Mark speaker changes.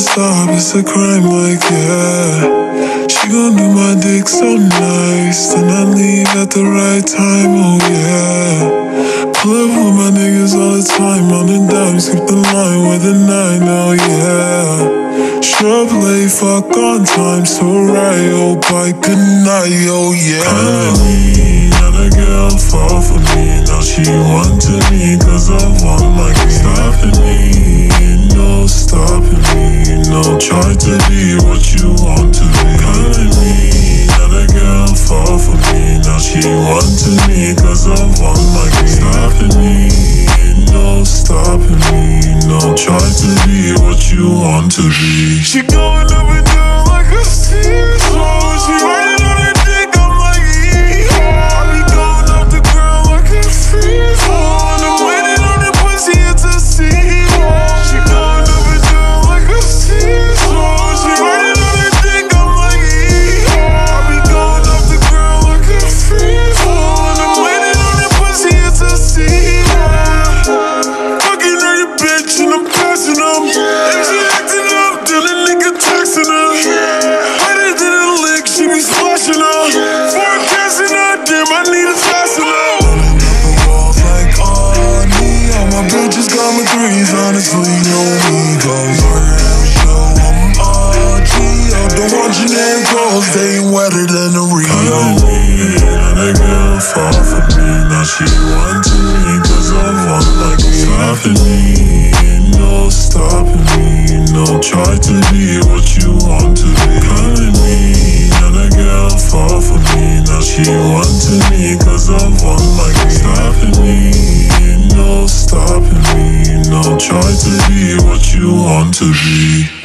Speaker 1: stop, it's a crime, like yeah. She gon' do my dick so nice, then I leave at the right time, oh yeah. Pull up with my niggas all the time, on the dime, skip the line with a nine, oh yeah. Up late, fuck on time, so right, oh bye, good night, oh yeah. Honey, not a girl fall for me, now she wanted me, cause I want like me. Stopping me, no stopping me, no try to be what you want to be. Me, not a girl fall for me, now she wanted me, cause I want like me. Stopping me, to be. She going up and down like a seesaw, she riding on that dick, I'm like, yeah. I be going off the ground like a fall, and I'm waiting on that pussy to see. She going up and down like a seesaw, she riding on that dick, I'm like, yeah. I be going off the ground like a fall, and I'm waiting on that pussy to see. Fucking on your bitch and I'm passing them. And me, now she want to me, cause I want like me. Stopping me, no stopping me, no try to be what you want to be. Me, and a girl fall for me, now she want to me, cause I want like no me, no try to be what you want to be.